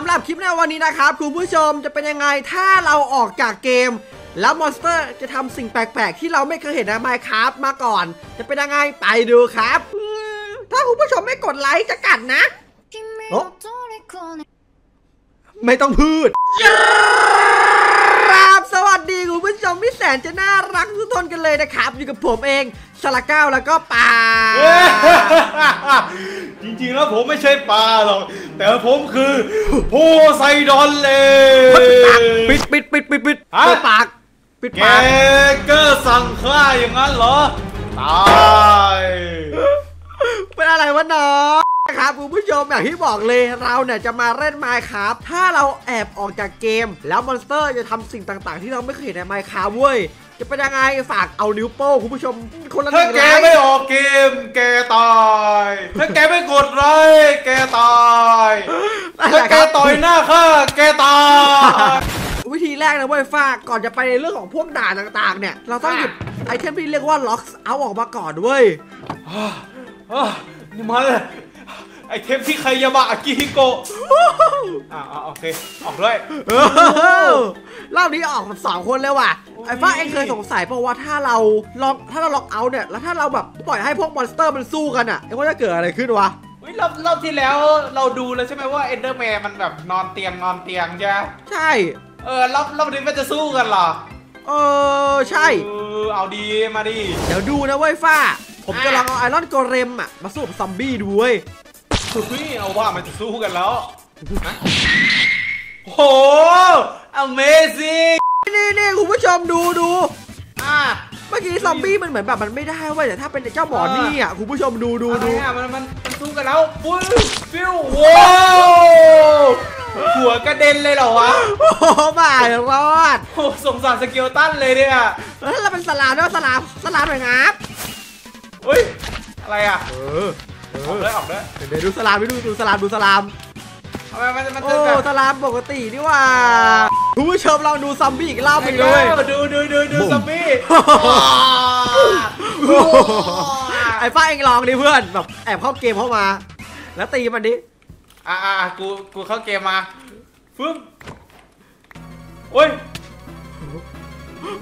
ำหรับคลิปในวันนี้นะครับคุณผู้ชมจะเป็นยังไงถ้าเราออกจากเกม แล้วมอนสเตอร์จะทำสิ่งแปลกๆ ที่เราไม่เคยเห็นใน Minecraft มาก่อน จะเป็นยังไงไปดูครับอืมถ้าคุณผู้ชมไม่กดไลค์จะกัดนะおไม่ต้องพูดครับสวัสดีคุณผู้ชมที่แสนจะน่ารักทุกทนกันเลยนะครับ อยู่กับผมเองสละก้าวแล้วก็ปา จริงๆแล้วผมไม่ใช่ปลาหรอก แต่ผมคือโพไซดอนเลยปิดปิดปิดปิดปิดฮะปิดปากปิดแกปากก็สั่งฆ่าอย่างนั้นเหรอ ตายเป็นอะไรวะน้องนะครับคุณผู้ชมอย่างที่บอกเลยเราเนี่ยจะมาเล่นไมค์ครับถ้าเราแอบออกจากเกม แล้วมอนสเตอร์จะทำสิ่งต่างๆ ที่เราไม่เคยเห็นในไมค์ครับเว้ย จะเป็นยังไงฝากเอานิ้วโป้งคุณผู้ชมคนละหถ้านึ่งแกไลค์ไม่ออกเกม แกตาย ถ้าแกไม่กดไลค์แกตายนั่นถ้าแหละแกครับ ต่อยหน้าข้าแกตาย วิธีแรกนะเว้ยฟ้าก่อนจะไปในเรื่องของพวกด่านต่างๆ เนี่ย เราต้องหยิบไอเทมที่เรียกว่าล็อกเอาออกมาก่อนเว้ย อะนี่มัน ไอเทมที่ใครยาบะอากิฮิโกะอ่าโอเค ออกด้วย เออรอบนี้ออกสองคนเลยว่ะโอ้ยไอ้ฟ้าเองเคยสงสัยเปล่าว่าถ้าเรา log ถ้าเรา logout เนี่ย แล้วถ้าเราแบบปล่อยให้พวก monster มันสู้กันอะเอ็งว่าจะเกิดอะไรขึ้นวะเฮ้ยรอบรอบที่แล้วเราดูแล้วใช่ไหมว่า Enderman มันแบบนอนเตียงนอนเตียงใช่ไหมใช่ เออรอบรอบนี้มันจะสู้กันเหรอ เออใช่เออเอาดีมาดิ เดี๋ยวดูนะเว้ยฟ้า ผมจะลองเอา Iron Golem อะมาสู้กับ zombie ดูเว้ย เฮ้ยเอาว่ามันจะสู้กันแล้วนะโอ้โห amazing นี่นี่คุณผู้ชมดูดูอะเมื่อกี้ซอมบี้มันเหมือนแบบมันไม่ได้เว้ยแต่ถ้าเป็นเจ้าหมอนี่อะคุณผู้ชมดูดูอะไรดูอะมันมันมันสู้กันแล้วปุ้ยฟิวว้าวหัวกระเด็นเลยเหรอวะโอ้โหบ่ายรอดโอ้สงสารสเกลตันเลยเนี่ยแล้วถ้าเราเป็นสลามด้วยสลามสลามหน่อยงับเฮ้ยอะไรอะเออเอออกอด้วยออกด้วยเดี๋ยวดูสลามไปดูดูสลามดูสลามทำไมมันมันโอ้จะแบบสลามปกตินี่ว่าคุณผู้ชมลองดูซอมบี้อีกรอบหไปนึ่งเลเลยยดูดูดูดูซอมบี้ไอ้ป้าเองลองดิเพื่อนแบบแอบเข้าเกมเข้ามา แล้วตีมันดิอ่าอ่ากูกูเข้าเกมมาฟึ๊บโอ้ย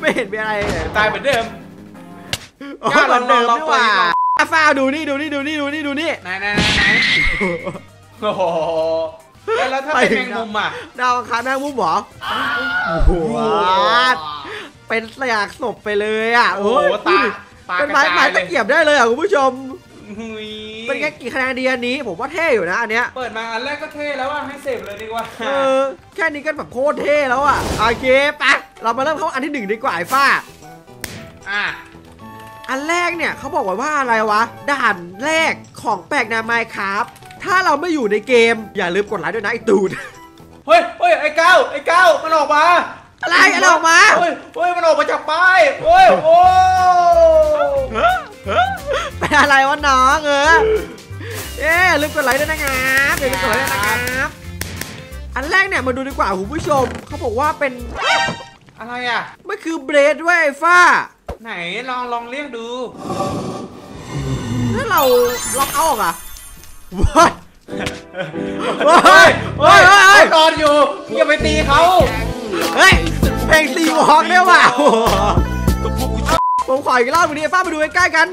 ไม่เห็นมีอะไรเลยตายเหมือนเดิมโอ้เหมือนเดิมลองนี่หว่าลองอะ ฟ้าดูนี่ดูนี่ดูนี่ดูนี่ดูนี่ไหนไหนไหนไหนโอ้โหแล้วแล้วถ้าเป็นแมงมุมอะดาวอังคารแมงมุมเหรอโอ้โหเป็นสยากศพไปเลยอะโอ้โหโอ้ยตาตาเป็นกระไม้จาไม้ยเลตะยเกียบได้เลยอะคุณผู้ชมหุยเป็นแค่กี่คะแนนดีอันนี้ ผมว่าเท่อยู่นะอันเนี้ยเปิดมาอันแรกก็เท่แล้วว่าให้เสพเลยดีกว่าเออแค่นี้ก็แบบโคตรเท่แล้วอะโอเคปะเรามาเริ่มเข้าอันที่หนึ่งดีกว่าไอ้ฟ้าอะ อันแรกเนี่ยเขาบอกไว้ว่าอะไรวะ ด่านแรกของแปลกนาไมครับ ถ้าเราไม่อยู่ในเกม อย่าลืมกดไลค์ด้วยนะไอ้ตูดเฮ้ยเฮ้ยไอ้เก้าไอ้เก้ามันออกมาอะไรอะไรออกมาเฮ้ยเฮ้ยมันออกมาจากป้ายเฮ้ยโอ้เป็นอะไรวะน้องเออเอ๊ะลืมกดไลค์ด้วยนะครับอย่าลืมกดไลค์ด้วยนะครับอันแรกเนี่ยมาดูดีกว่าคุณผู้ชมเขาบอกว่าเป็นอะไรอะมันคือเบรดด้วยไอ้ฟ้า ไหนลองลองเรียกดูถ้าเราล็อกเอาออกอะว้ายเฮ้ยเฮ้ยเฮ้ยเฮ้ยเขานอนอยู่อย่าไปตีเขาเฮ้ยเพลงซีวองเนี่ยว่ะโอ้โหผมขออีกรอบหนึงดิไอ้ฟ้ามาดูใกล้ๆกัน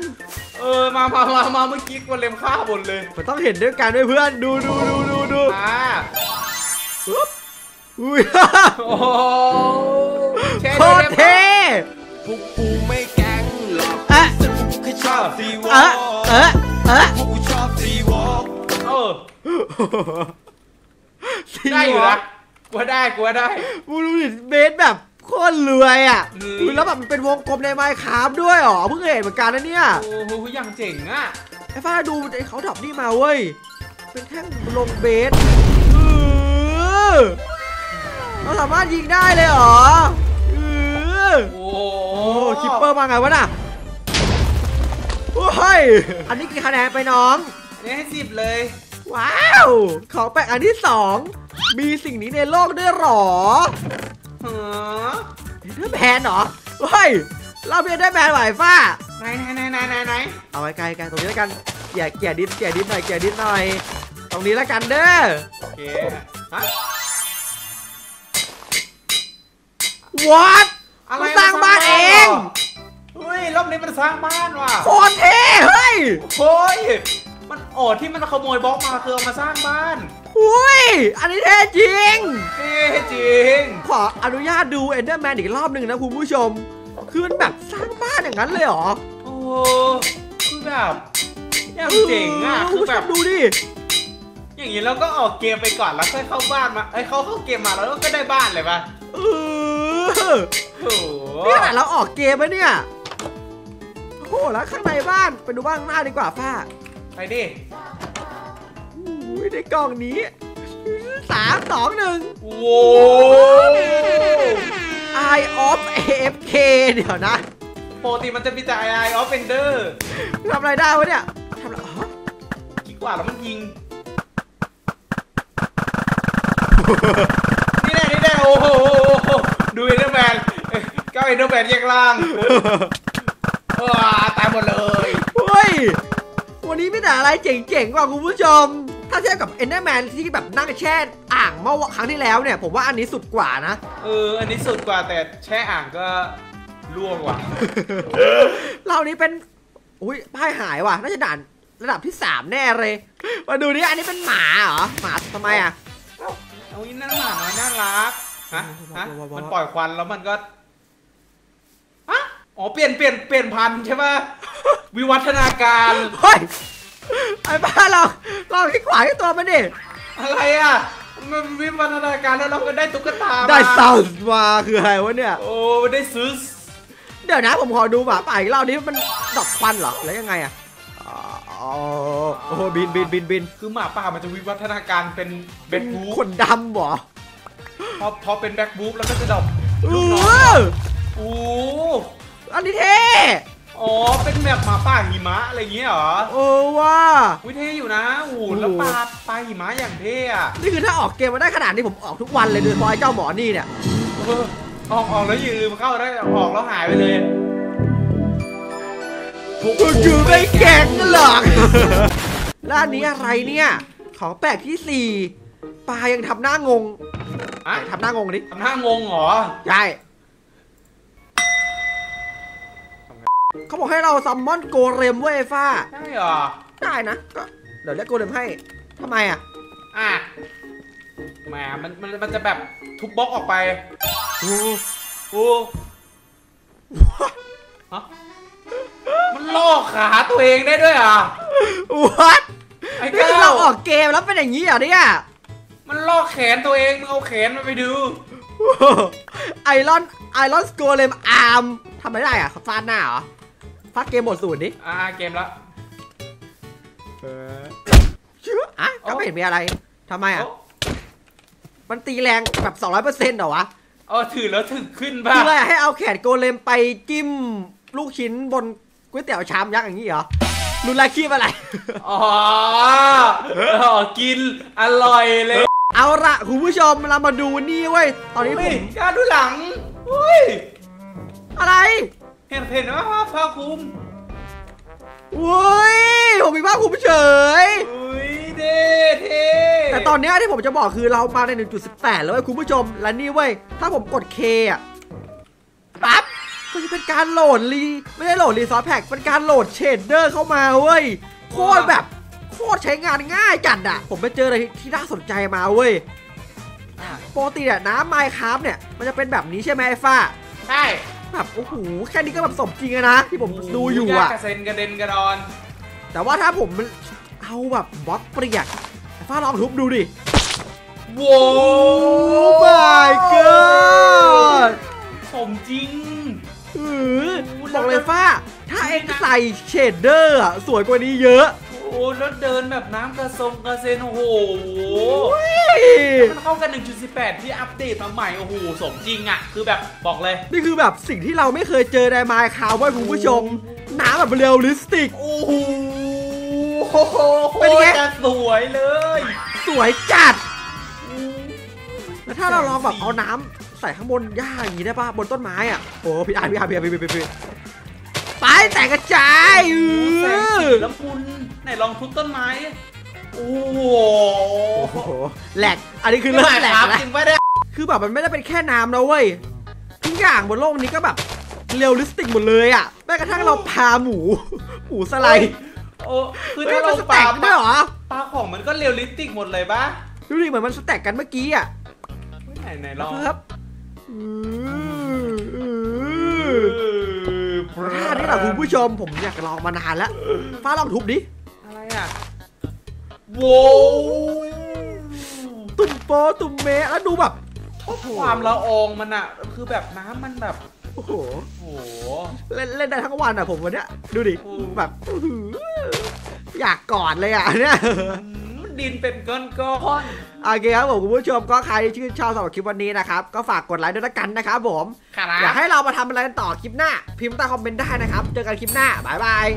เออมามามามาเมื่อกี้กวนเลมฆ่าบนเลยมันต้องเห็นด้วยกันด้วยเพื่อน ดูดูดูดูดูอ่าอุ๊บอุ้ย โอ้โหเท่โคตรเท่พวกกู วกกูแค่ชอบซีวอเอ๊ะเอ๊ะเอ๊ะพวกกูชอบซีวอเออได้อยู่นะกลัวได้กลัวได้มึงดูดิเบสแบบโคตรรวยอะอืมอุ๊ยแล้วแบบมันเป็นวงกลมในไมค์คราฟด้วยเหรอเพิ่งเห็นเหมือนกันนะเนี่ยโอ้โหอย่างเจ๋งอะไอ้ฟ้าดูไอ้เขาดรอปนี่มาเว้ย เป็นแท่งลงเบสเออเราสามารถยิงได้เลยเหรอเออโอ้โหโอ้คิปเปอร์มาไงวะน่ะ โอ้ยอันนี้กี่คะแนนไปน้องอันนี้ให้สิบเลย ว้าวของแปลกอันที่สองมีสิ่งนี้ในโลกด้วยเหรอเหรอเดอร์แมนเหรอเฮ้ยเราเป็นได้แมนไหวฟ้าไหนไหนไหนไหนไหนไหนเอาไว้ไกลๆตรงนี้แล้วกันเกี่ยเกี่ยดินเกี่ยดินหน่อยเกี่ยดินหน่อย ตรงนี้แล้วกันเด้อโอเคฮะ what อะไรมันสร้างบ้านเองเหร เฮ้ยรอบนี้มันสร้างบ้านว่ะโคตรเท่เฮ้ยโอ้ยมันโอ้ที่มันขโมยบล็อกมาคือเอามาสร้างบ้านอุ้ยอันนี้เท่จริงเท่จริง ขออนุญาตดู Enderman อีกรอบหนึ่งนะคุณผู้ชม คือมันแบบสร้างบ้านอย่างนั้นเลยเหรอ โอ้คือแบบยังเจ๋งอะคุคืณอผู้ชแบมบดูดิอย่างนี้เราก็ออกเกมไปก่อนแล้วค่อยเข้าบ้านมาเอ้ยเขาเข้าเกมมาแล้วก็ได้บ้านเลยปะเออโอ้โหนี่ขนาดเราออกเกมแล้วเนี่ย โอ้โหแล้วข้างในบ้านไปดูบ้านข้างหน้าดีกว่าฟ้าไปดิอุ้ยในกล่องนี้สามสองหนึ่งโอ้ Eye of AFK เดี๋ยวนะปกติมันจะมีแต่ Eye Eye of Ender ทำอะไรได้วะเนี่ยทำอะไรอ๋อคิดกว่าแล้วมันยิง นี่แน่นี่แน่โอ้โหดู Enderman เอ้ยก้าว Enderman แยกร่าง ว้าตายหมดเลยเฮ้ย วันนี้มีแต่อะไรเจ๋งๆกว่าคุณผู้ชม ถ้าเทียบกับ Enderman ที่แบบนั่งแช่อ่างเมื่อครั้งที่แล้วเนี่ย ผมว่าอันนี้สุดกว่านะ เออ อันนี้สุดกว่าแต่แช่อ่างก็ล่วงว่ะเรานี้เป็น อุ้ยป้ายหายว่ะ น่าจะด่านระดับที่ 3 แน่เลย มาดูนี่อันนี้เป็นหมาเหรอ หมาทำไมอะเอาอีนั่นหมาน้อยน่ารักฮะฮะ มันปล่อยควันแล้วมันก็ฮะ อ๋อเปลี่ยนเปลี่ยนเปลี่ยนพันธุ์ใช่ปะวิวัฒนาการเฮ้ยไอ้บ้าเราเราที่ขวาที่ตัวมันดิอะไรอะมันวิวัฒนาการแล้วเราก็ได้ตุ๊กตามาได้ซาวส์มาคืออะไรวะเนี่ยโอ้ได้ซื้อเดี๋ยวนะผมขอดูหมาป่าอีกรอบนี้มันดอกควันเหรอแล้วยังไงอะอ๋อโอ้โหบินบินบินบินคือหมาป่ามันจะวิวัฒนาการเป็นแบ็คบูคนดำเหรอพอพอเป็นแบ็คบูแล้วก็จะดรอปเอลูกน้องอโอ้ อันนี้เท่อ๋อ เป็นแบบหมาป่าหิมะอะไรอย่างเงี้ยเหรอเออว่า วิเท่อยู่นะโอ้โหแล้วปลาปลาหิมะอย่างเท่อะนี่คือถ้าออกเกมมาได้ขนาดนี้ผมออกทุกวันเลยโดยเฉพาะไอ้เจ้าหมอนี่เนี่ย เออออกออกแล้วอย่าลืมเข้าได้ออกแล้วหายไปเลยก็คือไม่แข็งหรอกแล้วอันนี้อะไรเนี่ย ของแปลกที่สี่ปลายังทำหน้างงอะทำหน้างงดิทำหน้างงเหรอ ใช่ เขาบอกให้เราซัมมอนโกเรมเว้ยฟ้า ใช่เหรอ ได้นะ ก็เดี๋ยวเรียกโกเรมให้ทำไมอะ อะแหมมันมันมันจะแบบทุบบล็อกออกไปโอ้โอ้ฮะมันลอกขาตัวเองได้ด้วยเหรอะวัดไอ้นี่คือเก้าเราออกเกมแล้วเป็นอย่างนี้เหรอเนี่ย มันลอกแขนตัวเองมึงเอาแขนมันไปดู ไอรอนไอรอนสโกเลมอาร์มทำอะไรได้อะฟาดหน้าเหรอ ฟาดเกมหมดศูนย์ดิอ่าเกมละชื่ออะก็ไม่เห็นมีอะไรทำไมอะโอ้มันตีแรงแบบ200%เหรอวะเออถือแล้วถึงขึ้นป่ะคืออะไรอะให้เอาแขนโกเลมไปจิ้มลูกชิ้นบนก๋วยเตี๋ยวชามยักษ์อย่างนี้เหรอรุนแรงคีบอะไร อ๋ออ๋อกินอร่อยเลย เอาละคุณผู้ชมเรามาดูนี่เว้ย ตอนนี้ผเฮ้ยมกล้าดูหลังเฮ้ย อะไร เห็นเห็นว่าว่าผ้าคลุมเว้ยผมมีภาคุณเฉยอุ้ยเท่เท่แต่ตอนเนี้ยที่ผมจะบอกคือเรามาใน 1.18 แล้วเว้ยคุณผู้ชม และนี่เว้ย ถ้าผมกด K อะปั๊บก็จะเป็นการโหลด re ไม่ได้โหลด resource pack เป็นการโหลด shader เข้ามาเว้ย โคตรแบบ โคตรใช้งานง่ายจัดอะ ผมไปเจออะไรที่น่าสนใจมาเว้ยปกติเนี่ยน้ำ Minecraft เนี่ย มันจะเป็นแบบนี้ใช่ไหมไอ้ฟ้า ใช่ แบบโอ้โหแค่นี้ก็แบบสมจริงอะนะ ที่ผมดูอยู่ยาอะกกระเซ็นกระเด็นกระดอน แต่ว่าถ้าผมเอาแบบบล็อกเปียกไอ้ฟ้าลองทุบดูดิโว้ Oh my god สมจริงอือบอกเลยฟ้า ถ้าเอ็งใส่ shader อะสวยกว่านี้เยอะโอ้ แล้วเดินแบบน้ำกระซงกระเซ็นโอ้โหเฮ้ยมันเข้ากัน 1.18 ที่อัปเดตมาใหม่โอ้โหสมจริงอะ คือแบบบอกเลย นี่คือแบบสิ่งที่เราไม่เคยเจอในไมค์คาวไว้ยคุณผู้ชม น้ำแบบ realistic โอ้โหเป็นไงโคตรจะสวยเลย สวยจัด แล้วถ้าเราลองแบบเอาน้ำใส่ข้างบนหญ้าอย่างนี้ได้ป่ะ บนต้นไม้อะโอ้พี่อาร์พี่อาร์พี่อาร์พี่อาร์พี่อาร์พี่อาร์ไปแต่กระจายเอแสงอสีละมุนไห นลองทุบต้นไม้ โอ้โหโอ้โหแหลก อันนี้คือเริ่มแหลกครับแล้วจริงปะเนี่ยคือแบบมันไม่ได้เป็นแค่น้ำนะเว้ยทุกอย่างบนโลกนี้ก็แบบ realistic หมดเลยอะแม้กระทั่งเราพาหมู หมูสไลด์โอ้คือเฮ้ยถ้ามัเรานสปแต็ลากด้วยเหรอปลาของมันก็เรียลลิสติกหมดเลยปะดูดิเหมือนมันสแต็กกันเมื่อกี้อะไหนไหนลองครับอืมอืมท่านี้แหละคุณผู้ชมผมอยากลองมานานแล้วฟ้าลองทุบดิ อะไรอะโว้วตุ่มโปตุ่มเมะแล้วดูแบบความละอองมันอะ คือแบบน้ำมันแบบโอ้โหโอ้โหเล่นเล่นได้ทั้งวันอะผมวันเนี้ยดูดิโอ้แบบอื้อหืออยากกอดเลยอะเนี่ยอืมดินเป็นก้อนก้อนโอเคครับผมคุณผู้ชมก็ใครที่ชื่นชอบสำหรับคลิปวันนี้นะครับ ก็ฝากกดไลค์ด้วยละกันนะครับผมๆครัอยากบให้เรามาทำอะไรกันต่อคลิปหน้า พิมพ์ใต้คอมเมนต์ได้นะครับ เจอกันคลิปหน้า บ๊ายบาย